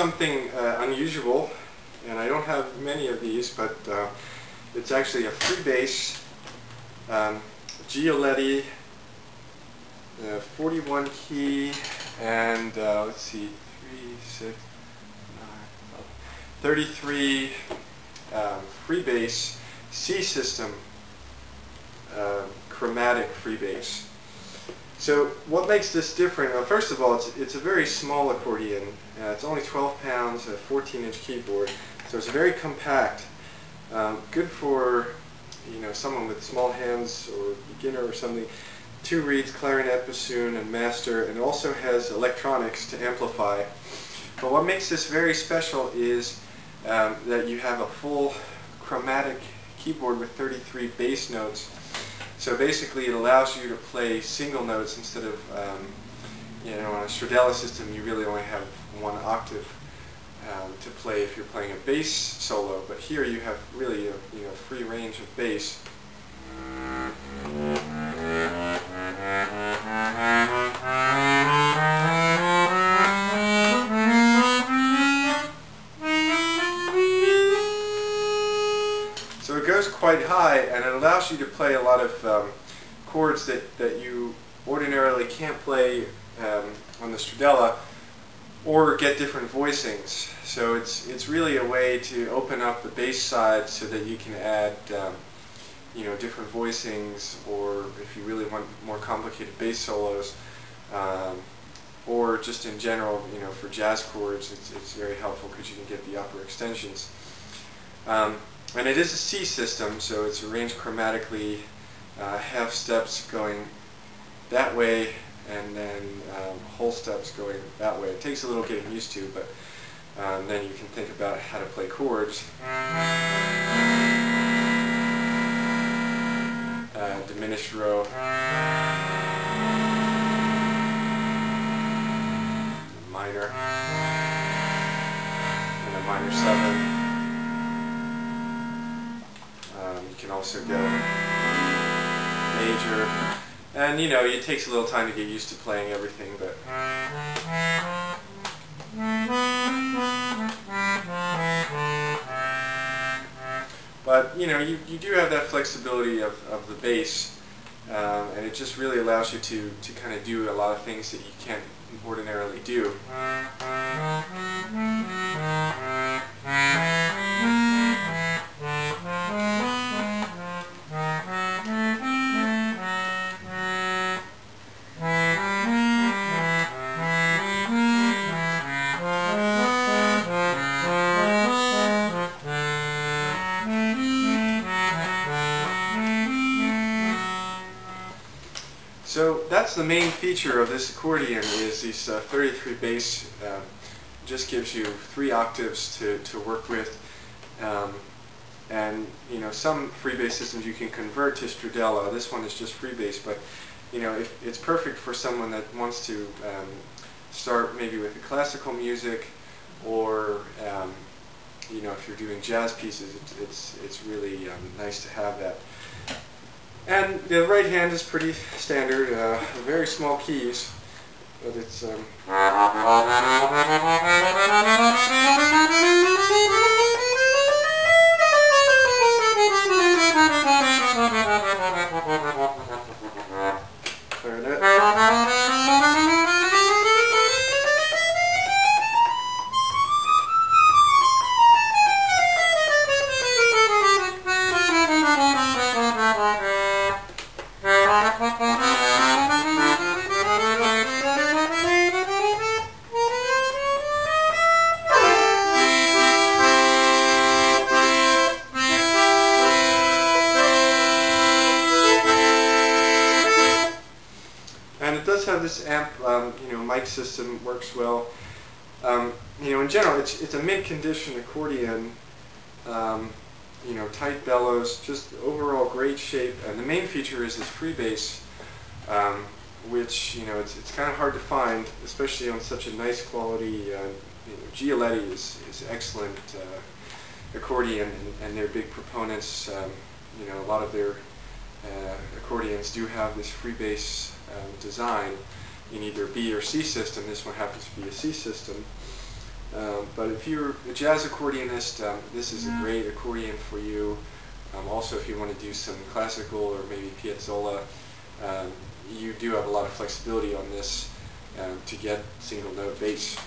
something uh, unusual, and I don't have many of these, but uh, it's actually a free bass um, Giulietti uh, 41 key, and uh, let's see, 3, 6, 9, 33 um, free bass C system uh, chromatic free bass. So what makes this different? Well, first of all, it's, it's a very small accordion. Uh, it's only 12 pounds, a 14-inch keyboard, so it's very compact. Um, good for you know someone with small hands or beginner or something. Two reeds, clarinet, bassoon, and master, and also has electronics to amplify. But what makes this very special is um, that you have a full chromatic keyboard with 33 bass notes so basically it allows you to play single notes instead of, um, you know, on a Stradella system you really only have one octave um, to play if you're playing a bass solo, but here you have really a you know, free range of bass. Goes quite high and it allows you to play a lot of um, chords that, that you ordinarily can't play um, on the Stradella or get different voicings. So it's, it's really a way to open up the bass side so that you can add um, you know, different voicings or if you really want more complicated bass solos um, or just in general, you know, for jazz chords, it's, it's very helpful because you can get the upper extensions. Um, and it is a C system, so it's arranged chromatically, uh, half steps going that way, and then um, whole steps going that way. It takes a little getting used to, but um, then you can think about how to play chords. Uh, diminished row. Minor. And a minor seven. Can also go major. And you know, it takes a little time to get used to playing everything, but but you know, you, you do have that flexibility of, of the bass, um, and it just really allows you to, to kind of do a lot of things that you can't ordinarily do. So that's the main feature of this accordion is these uh, 33 bass. Uh, just gives you three octaves to, to work with. Um, and you know some free bass systems you can convert to Stradella. This one is just free bass but you know if, it's perfect for someone that wants to um, start maybe with the classical music, or um, you know if you're doing jazz pieces, it's it's, it's really um, nice to have that. And the right hand is pretty standard, uh, very small keys, but it's... Um have this amp, um, you know, mic system works well. Um, you know, in general, it's it's a mid-condition accordion. Um, you know, tight bellows, just overall great shape. And the main feature is this free bass, um, which you know it's it's kind of hard to find, especially on such a nice quality. Uh, you know, Giulietti is is excellent uh, accordion, and, and, they're big proponents. Um, you know, a lot of their uh, accordions do have this free bass um, design in either B or C system. This one happens to be a C system. Um, but if you're a jazz accordionist, um, this is a great accordion for you. Um, also, if you want to do some classical or maybe piazzolla, um, you do have a lot of flexibility on this um, to get single note bass.